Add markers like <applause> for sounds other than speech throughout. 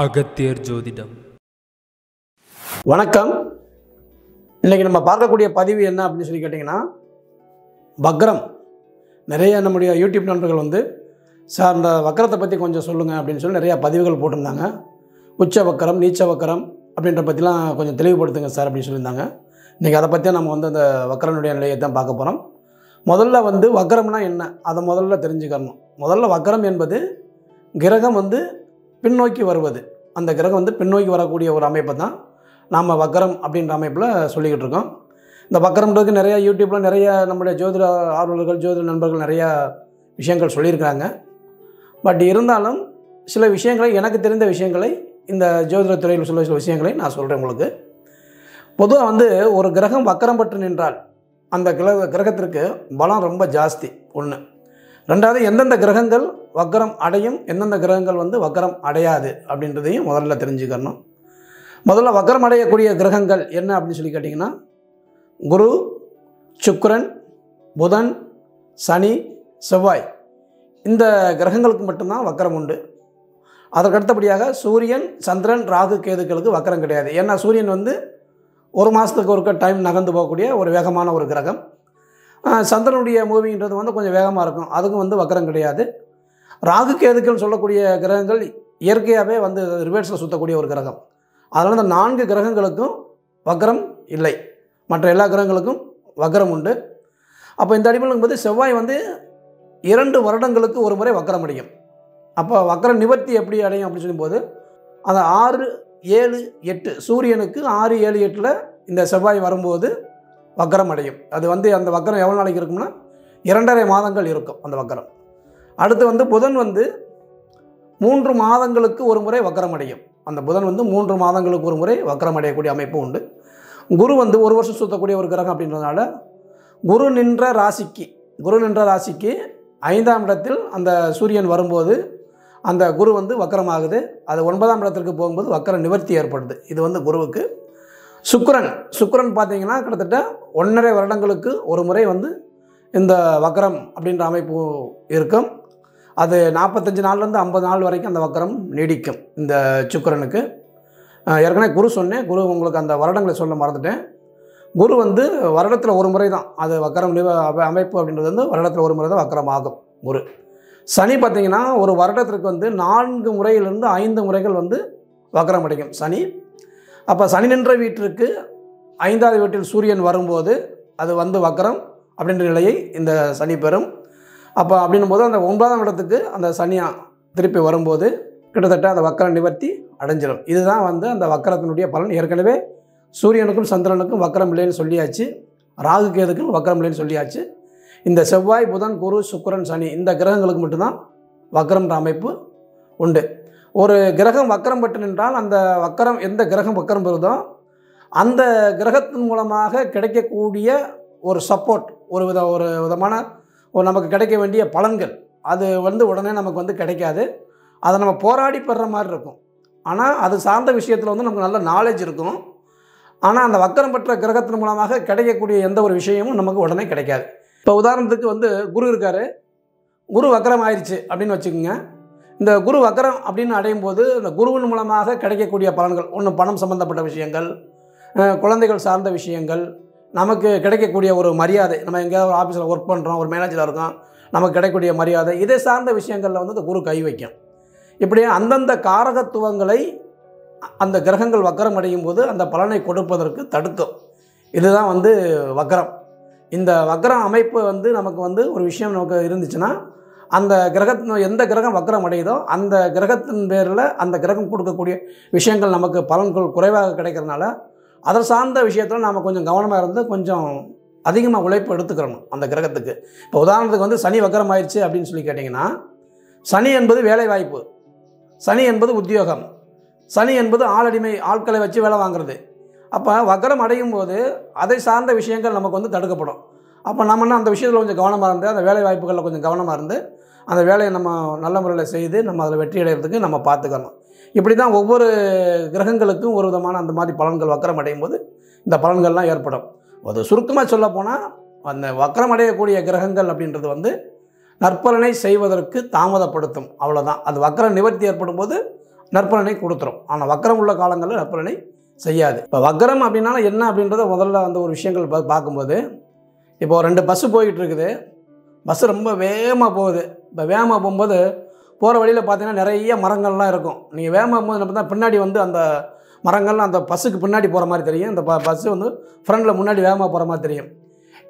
அகத்தியர் ஜோதிடம். வணக்கம். இன்றைக்கி நம்ம பார்க்கக்கூடிய பதிவு என்ன அப்படின்னு சொல்லி கேட்டிங்கன்னா வக்ரம். நிறைய நம்முடைய யூடியூப் நண்பர்கள் வந்து சார் இந்த வக்கரத்தை பற்றி கொஞ்சம் சொல்லுங்கள் அப்படின்னு சொல்லி நிறையா பதிவுகள் போட்டிருந்தாங்க. உச்ச வக்கரம் நீச்ச வக்கரம் அப்படின்ற பற்றிலாம் கொஞ்சம் தெளிவுபடுத்துங்க சார் அப்படின்னு சொல்லியிருந்தாங்க. இன்றைக்கி அதை பற்றியே நம்ம வந்து அந்த வக்கரனுடைய நிலையை தான் பார்க்க போகிறோம் முதல்ல வந்து வக்கரம்னா என்ன? அதை முதல்ல தெரிஞ்சுக்கணும். முதல்ல வக்கரம் என்பது கிரகம் வந்து பின்னோக்கி வருவது. அந்த கிரகம் வந்து பின்னோக்கி வரக்கூடிய ஒரு அமைப்பு தான் நாம் வக்கரம் அப்படின்ற அமைப்பில் சொல்லிக்கிட்டு இருக்கோம். இந்த வக்கரம்ன்றதுக்கு நிறையா யூடியூப்பில் நிறைய நம்முடைய ஜோதிட ஆர்வலர்கள் ஜோதிட நண்பர்கள் நிறையா விஷயங்கள் சொல்லியிருக்கிறாங்க. பட் இருந்தாலும் சில விஷயங்களை எனக்கு தெரிந்த விஷயங்களை இந்த ஜோதிட துறையில் சொல்ல சில விஷயங்களை நான் சொல்கிறேன் உங்களுக்கு. பொதுவாக வந்து ஒரு கிரகம் வக்கரம் பட்டு நின்றால் அந்த கிரக கிரகத்திற்கு பலம் ரொம்ப ஜாஸ்தி ஒன்று ரெண்டாவது எந்தெந்த கிரகங்கள் வக்கரம் அடையும். எந்தெந்த கிரகங்கள் வந்து வக்கரம் அடையாது அப்படின்றதையும் முதல்ல தெரிஞ்சுக்கணும். முதல்ல வக்கரம் அடையக்கூடிய கிரகங்கள் என்ன அப்படின்னு சொல்லி கேட்டிங்கன்னா குரு சுக்கரன் புதன் சனி செவ்வாய். இந்த கிரகங்களுக்கு மட்டும்தான் வக்கரம் உண்டு. அதற்கு அடுத்தபடியாக சூரியன் சந்திரன் ராகு கேதுக்களுக்கு வக்கரம் கிடையாது. ஏன்னா சூரியன் வந்து ஒரு மாதத்துக்கு ஒருக்க டைம் நகர்ந்து போகக்கூடிய ஒரு வேகமான ஒரு கிரகம். சந்திரனுடைய மூவிங்கிறது வந்து கொஞ்சம் வேகமாக இருக்கும். அதுக்கும் வந்து வக்கரம் கிடையாது. ராகு கேதுக்கள் சொல்லக்கூடிய கிரகங்கள் இயற்கையாகவே வந்து ரிவர்ஸில் சுற்றக்கூடிய ஒரு கிரகம். அதனால் இந்த நான்கு கிரகங்களுக்கும் வக்கரம் இல்லை. மற்ற எல்லா கிரகங்களுக்கும் வக்கரம் உண்டு. அப்போ இந்த அடிப்படையில் போது செவ்வாய் வந்து இரண்டு வருடங்களுக்கு ஒரு முறை வக்கரம் அடையும். அப்போ வக்கர நிவர்த்தி எப்படி அடையும் அப்படின்னு சொல்லும்போது அந்த ஆறு ஏழு எட்டு சூரியனுக்கு ஆறு ஏழு எட்டில் இந்த செவ்வாய் வரும்போது வக்கரம் அடையும். அது வந்து அந்த வக்கரம் எவ்வளோ நாளைக்கு இருக்கும்னா இரண்டரை மாதங்கள் இருக்கும் அந்த வக்கரம் அடுத்து வந்து புதன் வந்து மூன்று மாதங்களுக்கு ஒரு முறை வக்கரமடையும். அந்த புதன் வந்து மூன்று மாதங்களுக்கு ஒரு முறை வக்கரமடையக்கூடிய அமைப்பு உண்டு. குரு வந்து ஒரு வருஷம் சுற்றக்கூடிய ஒரு கிரகம் அப்படின்றதுனால குரு நின்ற ராசிக்கு குரு நின்ற ராசிக்கு ஐந்தாம் இடத்தில் அந்த சூரியன் வரும்போது அந்த குரு வந்து வக்கரமாகுது. அது ஒன்பதாம் இடத்திற்கு போகும்போது வக்கர நிவர்த்தி ஏற்படுது. இது வந்து குருவுக்கு. சுக்கரன் சுக்கரன் பார்த்தீங்கன்னா கிட்டத்தட்ட ஒன்றரை வருடங்களுக்கு ஒரு முறை வந்து இந்த வக்கரம் அப்படின்ற அமைப்பு இருக்கும். அது நாற்பத்தஞ்சு நாள்லேருந்து ஐம்பது நாள் வரைக்கும் அந்த வக்கரம் நீடிக்கும் இந்த சுக்கிரனுக்கு. ஏற்கனவே குரு சொன்னேன். குரு உங்களுக்கு அந்த வருடங்களை சொல்ல மறந்துட்டேன். குரு வந்து வருடத்தில் ஒரு முறை தான். அது வக்கரம் அமைப்பு அப்படின்றது வந்து வருடத்தில் ஒரு முறை தான் வக்கரம் ஆகும் குரு. சனி பார்த்தீங்கன்னா ஒரு வருடத்திற்கு வந்து நான்கு முறையிலிருந்து ஐந்து முறைகள் வந்து வக்கரம் அடைக்கும் சனி. அப்போ சனி நின்ற வீட்டிற்கு ஐந்தாவது வீட்டில் சூரியன் வரும்போது அது வந்து வக்கரம் அப்படின்ற நிலையை இந்த சனி பெறும். அப்போ அப்படின்னும் போது அந்த ஒன்பதாம் இடத்துக்கு அந்த சனியா திருப்பி வரும்போது கிட்டத்தட்ட அந்த வக்கரம் நிவர்த்தி அடைஞ்சிடும் இதுதான் வந்து அந்த வக்கரத்தினுடைய பலன். ஏற்கனவே சூரியனுக்கும் சந்திரனுக்கும் வக்கரம் இல்லைன்னு சொல்லியாச்சு. ராகு கேதுக்கும் வக்கரம் இல்லைன்னு சொல்லியாச்சு. இந்த செவ்வாய் புதன் குரு சுக்கரன் சனி இந்த கிரகங்களுக்கு மட்டும்தான் வக்கரம்ன்ற அமைப்பு உண்டு. ஒரு கிரகம் வக்கரம் பட்டு நின்றால் அந்த வக்கரம் எந்த கிரகம் வக்கரம் பெறுதோ அந்த கிரகத்தின் மூலமாக கிடைக்கக்கூடிய ஒரு சப்போர்ட் ஒரு வித ஒரு விதமான நமக்கு கிடைக்க வேண்டிய பலன்கள். அது வந்து உடனே நமக்கு வந்து கிடைக்காது. அதை நம்ம போராடி பெற மாதிரி இருக்கும். ஆனால் அது சார்ந்த விஷயத்தில் வந்து நமக்கு நல்ல நாலேஜ் இருக்கும் ஆனால் அந்த வக்கரம் பெற்ற கிரகத்தின் மூலமாக கிடைக்கக்கூடிய எந்த ஒரு விஷயமும் நமக்கு உடனே கிடைக்காது. இப்போ உதாரணத்துக்கு வந்து குரு இருக்கார். குரு வக்கரம் ஆயிடுச்சு அப்படின்னு வச்சுக்கோங்க. இந்த குரு வக்கரம் அப்படின்னு அடையும் போது இந்த குருவின் மூலமாக கிடைக்கக்கூடிய பலன்கள் ஒன்று பணம் சம்பந்தப்பட்ட விஷயங்கள் குழந்தைகள் சார்ந்த விஷயங்கள் நமக்கு கிடைக்கக்கூடிய ஒரு மரியாதை. நம்ம எங்கேயாவது ஒரு ஆஃபீஸில் ஒர்க் பண்ணுறோம் ஒரு மேனேஜராக இருக்கோம் நமக்கு கிடைக்கக்கூடிய மரியாதை இதை சார்ந்த விஷயங்களில் வந்து இந்த குரு கை வைக்கும். இப்படி அந்தந்த காரகத்துவங்களை அந்த கிரகங்கள் வக்கரம் அடையும் போது அந்த பலனை கொடுப்பதற்கு தடுக்கும். இதுதான் வந்து வக்கரம். இந்த வக்கரம் அமைப்பு வந்து நமக்கு வந்து ஒரு விஷயம் நமக்கு இருந்துச்சுன்னா அந்த கிரகத்தின் எந்த கிரகம் வக்கரம் அடையுதோ அந்த கிரகத்தின் பேரில் அந்த கிரகம் கொடுக்கக்கூடிய விஷயங்கள் நமக்கு பலன்கள் குறைவாக கிடைக்கிறதுனால அதை சார்ந்த விஷயத்தில் நாம் கொஞ்சம் கவனமாக இருந்து கொஞ்சம் அதிகமாக உழைப்பு எடுத்துக்கிறணும் அந்த கிரகத்துக்கு. இப்போ உதாரணத்துக்கு வந்து சனி வக்கரம் ஆயிடுச்சு அப்படின்னு சொல்லி கேட்டிங்கன்னா சனி என்பது வேலை வாய்ப்பு சனி என்பது உத்தியோகம். சனி என்பது ஆளடிமை ஆட்களை வச்சு வேலை வாங்குறது. அப்போ வக்கரம் அடையும் போது அதை சார்ந்த விஷயங்கள் நமக்கு வந்து தடுக்கப்படும். அப்போ நம்ம என்ன அந்த விஷயத்தில் கொஞ்சம் கவனமாக இருந்து அந்த வேலை வாய்ப்புகளில் கொஞ்சம் கவனமாக இருந்து அந்த வேலையை நம்ம நல்ல முறையில் செய்து நம்ம அதில் வெற்றி அடைகிறதுக்கு நம்ம பார்த்துக்கணும். இப்படி தான் ஒவ்வொரு கிரகங்களுக்கும் ஒரு விதமான அந்த மாதிரி பலன்கள் வக்கரம் அடையும் போது இந்த பலன்கள்லாம் ஏற்படும். அது சுருக்கமாக சொல்ல போனால் அந்த வக்கரம் அடையக்கூடிய கிரகங்கள் அப்படின்றது வந்து நற்பலனை செய்வதற்கு தாமதப்படுத்தும். அவ்வளோதான் அது வக்கரம் நிவர்த்தி ஏற்படும் போது நற்பலனை கொடுத்துரும். ஆனால் வக்கரம் உள்ள காலங்களில் நற்பலனை செய்யாது. இப்போ வக்கரம் அப்படின்னா என்ன அப்படின்றத முதல்ல அந்த ஒரு விஷயங்கள் பார்க்கும்போது இப்போ ரெண்டு பஸ்ஸு போய்கிட்டு இருக்குது. பஸ்ஸு ரொம்ப வேகமாக போகுது. இப்போ வேகமாக போகும்போது போகிற வழியில் பார்த்தீங்கன்னா நிறைய மரங்கள்லாம் இருக்கும். நீங்கள் வேகமாக போகும்போது என்ன பின்னாடி வந்து அந்த மரங்கள்லாம் அந்த பஸ்ஸுக்கு பின்னாடி போகிற மாதிரி தெரியும். இந்த ப பஸ்ஸு வந்து ஃப்ரண்டில் முன்னாடி வேகமாக போகிற மாதிரி தெரியும்.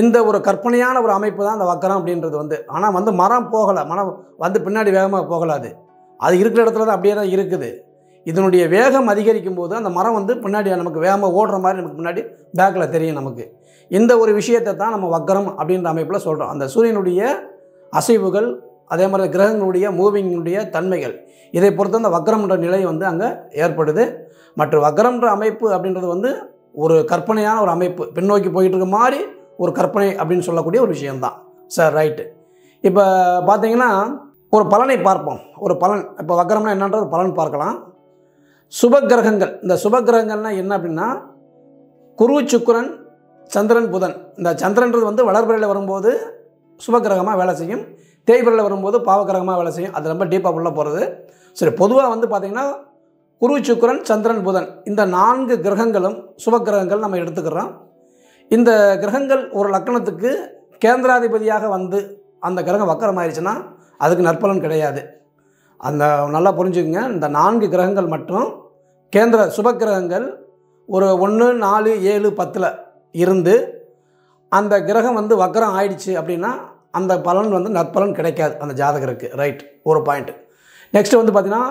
இந்த ஒரு கற்பனையான ஒரு அமைப்பு தான் அந்த வக்கரம் அப்படின்றது வந்து. ஆனால் வந்து மரம் போகலை. மரம் வந்து பின்னாடி வேகமாக போகலாது. அது இருக்கிற இடத்துல தான் அப்படியே தான் இருக்குது. இதனுடைய வேகம் அதிகரிக்கும் போது அந்த மரம் வந்து பின்னாடி நமக்கு வேகமாக ஓடுற மாதிரி நமக்கு முன்னாடி பேக்கில் தெரியும் நமக்கு. இந்த ஒரு விஷயத்தை தான் நம்ம வக்கரம் அப்படின்ற அமைப்பில் சொல்கிறோம் அந்த சூரியனுடைய அசைவுகள் அதே மாதிரி கிரகங்களுடைய மூவிங்கினுடைய தன்மைகள். இதை பொறுத்து அந்த வக்கரம்ன்ற நிலை வந்து அங்கே ஏற்படுது. மற்றும் வக்கரம்ன்ற அமைப்பு அப்படின்றது வந்து ஒரு கற்பனையான ஒரு அமைப்பு. பின்னோக்கி போயிட்டு இருக்க மாதிரி ஒரு கற்பனை அப்படின்னு சொல்லக்கூடிய ஒரு விஷயம்தான். சார் ரைட்டு இப்போ பார்த்தீங்கன்னா ஒரு பலனை பார்ப்போம். ஒரு பலன். இப்போ வக்கரம்னா என்னன்ற ஒரு பலன் பார்க்கலாம். சுப கிரகங்கள் இந்த சுப கிரகங்கள்னால் என்ன அப்படின்னா குரு சுக்கிரன் சந்திரன் புதன். இந்த சந்திரன்றது வந்து வளர்பிறையில் வரும்போது சுபகிரகமாக வேலை செய்யும். தேய்பிரில் வரும்போது பாவகிரகமாக வேலை செய்யும். அது ரொம்ப டீப்பாக உள்ள போகிறது சரி பொதுவாக வந்து பார்த்திங்கன்னா குரு சுக்கரன் சந்திரன் புதன் இந்த நான்கு கிரகங்களும் சுபகிரகங்கள் நம்ம எடுத்துக்கிறோம். இந்த கிரகங்கள் ஒரு லக்கணத்துக்கு கேந்திராதிபதியாக வந்து அந்த கிரகம் வக்கரமாயிருச்சுன்னா அதுக்கு நற்பலன் கிடையாது. அந்த நல்லா புரிஞ்சுக்குங்க. இந்த நான்கு கிரகங்கள் மட்டும் கேந்திர சுபக்கிரகங்கள் ஒரு ஒன்று நாலு ஏழு பத்தில் இருந்து அந்த கிரகம் வந்து வக்கரம் ஆயிடுச்சு அப்படின்னா அந்த பலன் வந்து நற்பலன் கிடைக்காது அந்த ஜாதகருக்கு. ரைட் ஒரு பாயிண்ட் நெக்ஸ்ட்டு வந்து பார்த்தீங்கன்னா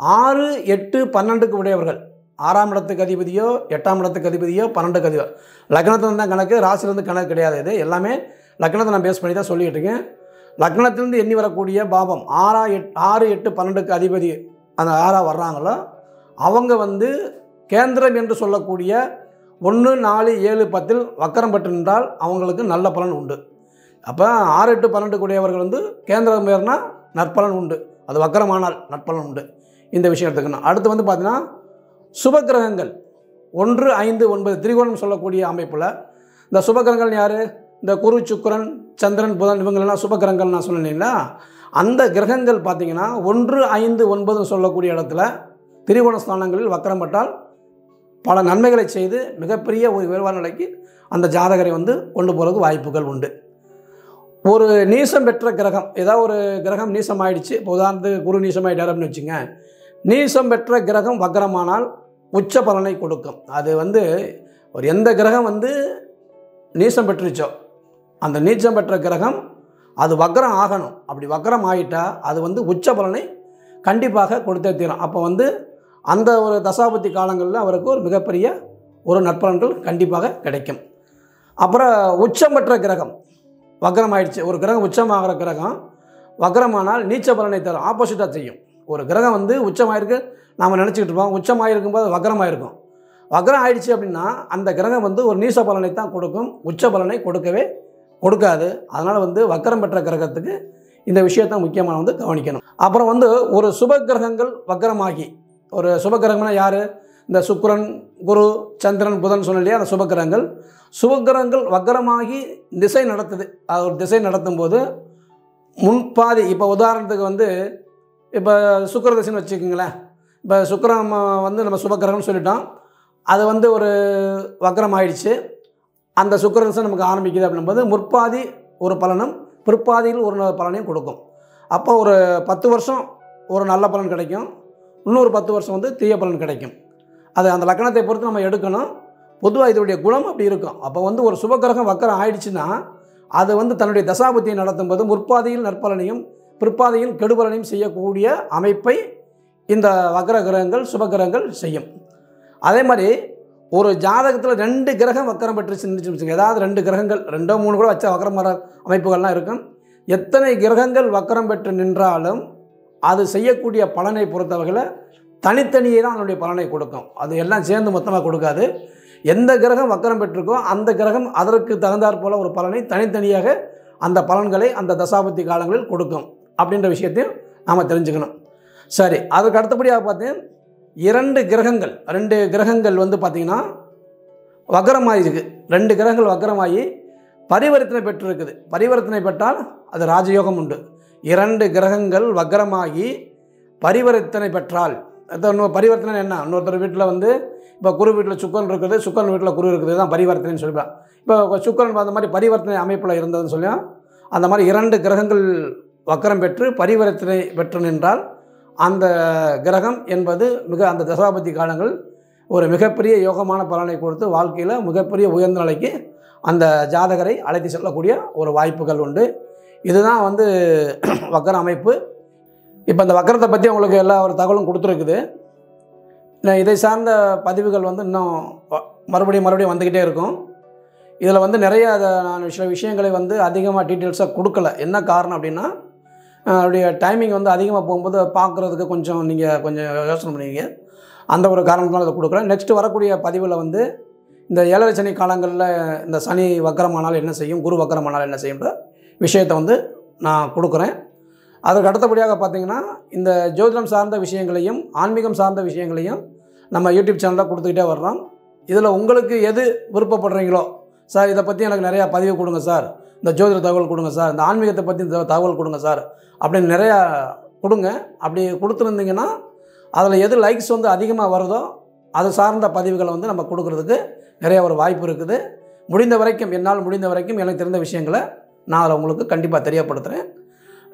ஆறு எட்டு பன்னெண்டுக்கு உடையவர்கள். ஆறாம் இடத்துக்கு அதிபதியோ எட்டாம் இடத்துக்கு அதிபதியோ பன்னெண்டுக்கு அதிபதியோ லக்னத்துலேருந்து தான் கணக்கு ராசிலேருந்து கணக்கு கிடையாது இது. எல்லாமே லக்னத்தை நான் பேஸ் பண்ணி தான் சொல்லிட்டு இருக்கேன். லக்னத்துலேருந்து எண்ணி வரக்கூடிய பாவம் ஆறா எட் ஆறு எட்டு பன்னெண்டுக்கு அதிபதி அந்த ஆறாக வர்றாங்களோ அவங்க வந்து கேந்திரம் என்று சொல்லக்கூடிய ஒன்று நாலு ஏழு பத்தில் வக்கரம் பெற்று நின்றால் அவங்களுக்கு நல்ல பலன் உண்டு. அப்போ ஆறு எட்டு பன்னெண்டு கூடியவர்கள் வந்து கேந்திரம் பேர்னால் நற்பலன் உண்டு. அது வக்கரமானால் நற்பலன் உண்டு. இந்த விஷயம் எடுத்துக்கணும். அடுத்து வந்து பார்த்தீங்கன்னா சுபக்கிரகங்கள். ஒன்று ஐந்து ஒன்பது திரிகோணம் சொல்லக்கூடிய அமைப்பில் இந்த சுபக்கிரகங்கள் யார்? இந்த குரு சுக்கிரன் சந்திரன் புதன் இவங்களெல்லாம் சுபக்கிரகங்கள் நான் சொன்னேன்னா அந்த கிரகங்கள் பார்த்தீங்கன்னா ஒன்று ஐந்து ஒன்பதுன்னு சொல்லக்கூடிய இடத்துல திரிகோண ஸ்தானங்களில் வக்கரம் பட்டால் பல நன்மைகளை செய்து மிகப்பெரிய ஒரு உயர்வான நிலைக்கு அந்த ஜாதகரை வந்து கொண்டு போகிறதுக்கு வாய்ப்புகள் உண்டு. ஒரு நீசம் பெற்ற கிரகம் ஏதாவது ஒரு கிரகம் நீசம் ஆயிடுச்சு இப்போ உதாரணத்துக்கு குரு நீசம் ஆகிட்டார் அப்படின்னு வச்சுங்க நீசம் பெற்ற கிரகம் வக்கரமானால் உச்ச பலனை கொடுக்கும். அது வந்து ஒரு எந்த கிரகம் வந்து நீசம் பெற்றுச்சோ அந்த நீச்சம் பெற்ற கிரகம் அது வக்கரம் ஆகணும். அப்படி வக்கரம் ஆகிட்டால் அது வந்து உச்ச பலனை கண்டிப்பாக கொடுத்தே தீரும். அப்போ வந்து அந்த ஒரு தசாபதி காலங்களில் அவருக்கு ஒரு மிகப்பெரிய ஒரு நற்பலன்கள் கண்டிப்பாக கிடைக்கும். அப்புறம் உச்சம் பெற்ற கிரகம் வக்ரம் ஆயிடுச்சு ஒரு கிரகம் உச்சமாகிற கிரகம் வக்ரமானால் நீச்ச பலனை தரும். ஆப்போசிட்டாக செய்யும் ஒரு கிரகம் வந்து உச்சமாயிருக்கு. நாம் நினச்சிக்கிட்டு இருப்போம். உச்சமாயிருக்கும் போது வக்ரமாயிருக்கும். வக்ரம் ஆயிடுச்சு அப்படின்னா அந்த கிரகம் வந்து ஒரு நீச பலனை தான் கொடுக்கும். உச்ச பலனை கொடுக்கவே கொடுக்காது. அதனால் வந்து வக்கரம் பெற்ற கிரகத்துக்கு இந்த விஷயத்தை முக்கியமாக வந்து கவனிக்கணும். அப்புறம் வந்து ஒரு சுப கிரகங்கள் வக்கரமாகி ஒரு சுப கிரகம்னா யார்? இந்த சுக்கரன் குரு சந்திரன் புதன் சொன்ன இல்லையா அந்த சுபகிரகங்கள் சுபகிரகங்கள் வக்கரமாகி திசை நடத்துது. அது ஒரு திசை நடத்தும் போது முன்பாதி இப்போ உதாரணத்துக்கு வந்து இப்போ சுக்கர திசைன்னு வச்சுக்கோங்களேன். இப்போ சுக்கரம் வந்து நம்ம சுபகிரகம்னு சொல்லிட்டோம். அது வந்து ஒரு வக்கரம் ஆயிடுச்சு அந்த சுக்கர திசை நமக்கு ஆரம்பிக்குது அப்படின்போது முற்பாதி ஒரு பலனும் பிற்பாதியில் ஒரு பலனையும் கொடுக்கும். அப்போ ஒரு பத்து வருஷம் ஒரு நல்ல பலன் கிடைக்கும். இன்னொரு பத்து வருஷம் வந்து தீய பலன் கிடைக்கும். அதை அந்த லக்கணத்தை பொறுத்து நம்ம எடுக்கணும். பொதுவாக இதனுடைய குணம் அப்படி இருக்கும். அப்போ வந்து ஒரு சுபகிரகம் வக்கரம் ஆயிடுச்சுன்னா அது வந்து தன்னுடைய தசாபத்தியை நடத்தும்போது முற்பாதையில் நற்பலனையும் பிற்பாதையில் கெடுபலனையும் செய்யக்கூடிய அமைப்பை இந்த வக்கர கிரகங்கள் சுபகிரகங்கள் செய்யும். அதே மாதிரி ஒரு ஜாதகத்தில் ரெண்டு கிரகம் வக்கரம் பெற்றுச்சுன்னு வச்சுக்கோங்க. ஏதாவது ரெண்டு கிரகங்கள் ரெண்டோ மூணு கூட வச்ச வக்கரம் வர அமைப்புகள்லாம் இருக்கும். எத்தனை கிரகங்கள் வக்கரம் பெற்று நின்றாலும் அது செய்யக்கூடிய பலனை பொறுத்தவர்களை தனித்தனியே தான் அதனுடைய பலனை கொடுக்கும். அது எல்லாம் சேர்ந்து மொத்தமாக கொடுக்காது. எந்த கிரகம் வக்கரம் பெற்றிருக்கோ அந்த கிரகம் அதற்கு தகுந்தாற் போல ஒரு பலனை தனித்தனியாக அந்த பலன்களை அந்த தசாபத்தி காலங்களில் கொடுக்கும் அப்படின்ற விஷயத்தையும் நாம் தெரிஞ்சுக்கணும். சரி அதற்கு அடுத்தபடியாக பார்த்தீங்கன்னா இரண்டு கிரகங்கள் ரெண்டு கிரகங்கள் வந்து பார்த்திங்கன்னா வக்கரமாயிருக்கு ரெண்டு கிரகங்கள் வக்கரமாகி பரிவர்த்தனை பெற்றிருக்குது. பரிவர்த்தனை பெற்றால் அது ராஜயோகம் உண்டு. இரண்டு கிரகங்கள் வக்கரமாகி பரிவர்த்தனை பெற்றால் இன்னும் பரிவர்த்தனை என்ன? இன்னொருத்தர் வீட்டில் வந்து இப்போ குரு வீட்டில் சுக்கரன் இருக்குது சுக்கரன் வீட்டில் குரு இருக்குது தான் பரிவர்த்தனைன்னு சொல்லிவிடலாம் இப்போ சுக்கரன் அந்த மாதிரி பரிவர்த்தனை அமைப்பில் இருந்ததுன்னு சொல்லி அந்த மாதிரி இரண்டு கிரகங்கள் வக்கரம் பெற்று பரிவர்த்தனை பெற்று நின்றால் அந்த கிரகம் என்பது மிக அந்த தசாபதி காலங்கள் ஒரு மிகப்பெரிய யோகமான பலனை கொடுத்து வாழ்க்கையில் மிகப்பெரிய உயர்ந்த நிலைக்கு அந்த ஜாதகரை அழைத்து செல்லக்கூடிய ஒரு வாய்ப்புகள் உண்டு. இதுதான் வந்து <clears throat> வக்கர அமைப்பு. இப்போ இந்த வக்கரத்தை பற்றி உங்களுக்கு எல்லா ஒரு தகவலும் கொடுத்துருக்குது. நான் இதை சார்ந்த பதிவுகள் வந்து இன்னும் மறுபடியும் மறுபடியும் வந்துக்கிட்டே இருக்கும். இதில் வந்து நிறைய அதை நான் சில விஷயங்களை வந்து அதிகமாக டீட்டெயில்ஸாக கொடுக்கல. என்ன காரணம் அப்படின்னா அவருடைய டைமிங் வந்து அதிகமாக போகும்போது பார்க்குறதுக்கு கொஞ்சம் நீங்கள் கொஞ்சம் யோசனை பண்ணுவீங்க அந்த ஒரு காரணத்தினால அதை கொடுக்குறேன் நெக்ஸ்ட் வரக்கூடிய பதிவில் வந்து இந்த ஏழரை சனி காலங்களில் இந்த சனி வக்கரமானால் என்ன செய்யும் குரு வக்கரமானால் என்ன செய்யுன்ற விஷயத்தை வந்து நான் கொடுக்குறேன். அதற்கு அடுத்தபடியாக பார்த்தீங்கன்னா இந்த ஜோதிடம் சார்ந்த விஷயங்களையும் ஆன்மீகம் சார்ந்த விஷயங்களையும் நம்ம யூடியூப் சேனலில் கொடுத்துக்கிட்டே வர்றோம். இதில் உங்களுக்கு எது விருப்பப்படுறீங்களோ சார் இதை பற்றி எனக்கு நிறையா பதிவு கொடுங்க சார் இந்த ஜோதிட தகவல் கொடுங்க சார் இந்த ஆன்மீகத்தை பற்றி இந்த தகவல் கொடுங்க சார் அப்படின்னு நிறையா கொடுங்க. அப்படி கொடுத்துருந்தீங்கன்னா அதில் எது லைக்ஸ் வந்து அதிகமாக வருதோ அது சார்ந்த பதிவுகளை வந்து நம்ம கொடுக்கறதுக்கு நிறைய ஒரு வாய்ப்பு இருக்குது. முடிந்த வரைக்கும் என்னால் முடிந்த வரைக்கும் எனக்கு தெரிந்த விஷயங்களை நான் அதை உங்களுக்கு கண்டிப்பாக தெரியப்படுத்துகிறேன்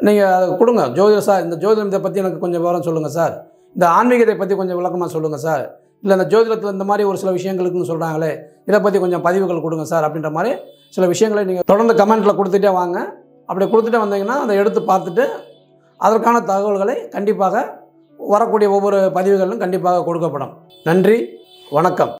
நீங்கள் அதை கொடுங்க. ஜோதிடம் சார் இந்த ஜோதிடத்தை பற்றி எனக்கு கொஞ்சம் விவரம் சொல்லுங்கள் சார். இந்த ஆன்மீகத்தை பற்றி கொஞ்சம் விளக்கமாக சொல்லுங்கள் சார். இல்லை இந்த ஜோதிடத்தில் இந்த மாதிரி ஒரு சில விஷயங்களுக்குன்னு சொல்கிறாங்களே இதை பற்றி கொஞ்சம் பதிவுகள் கொடுங்க சார் அப்படின்ற மாதிரி சில விஷயங்களை நீங்கள் தொடர்ந்து கமெண்ட்டில் கொடுத்துட்டே வாங்க. அப்படி கொடுத்துட்டே வந்தீங்கன்னா அதை எடுத்து பார்த்துட்டு அதற்கான தகவல்களை கண்டிப்பாக வரக்கூடிய ஒவ்வொரு பதிவுகளிலும் கண்டிப்பாக கொடுக்கப்படும். நன்றி வணக்கம்.